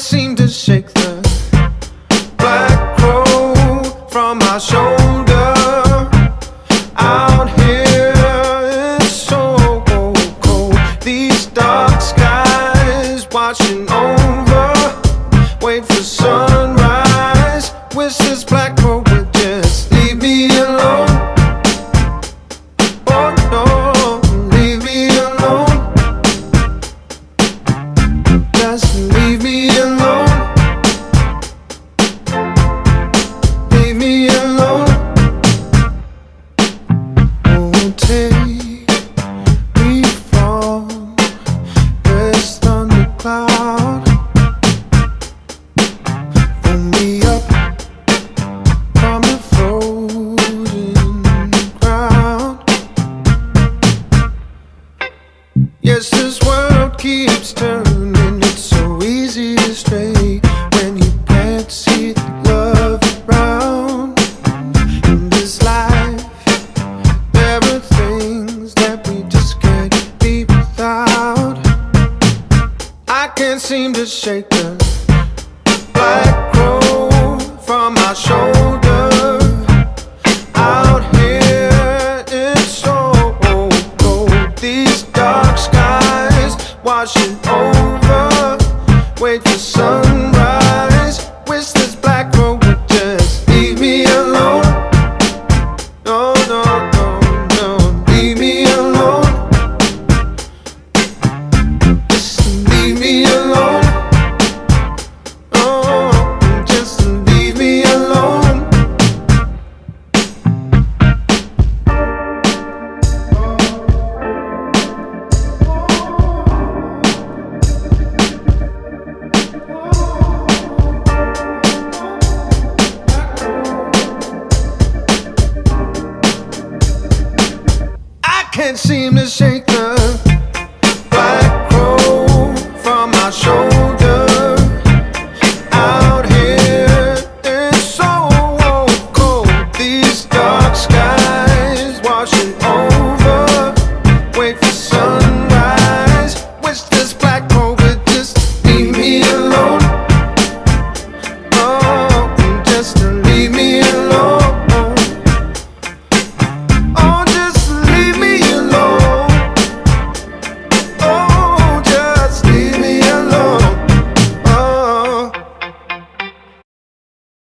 seem to shake the black crow from my shoulder. Out here, it's so cold. These dark skies watching over. Wait for sunrise. This world keeps turning. It's so easy to stray when you can't see the love around. In this life, there are things that we just can't be without. I can't seem to shake the over. Wait for sunrise. can't seem to shake the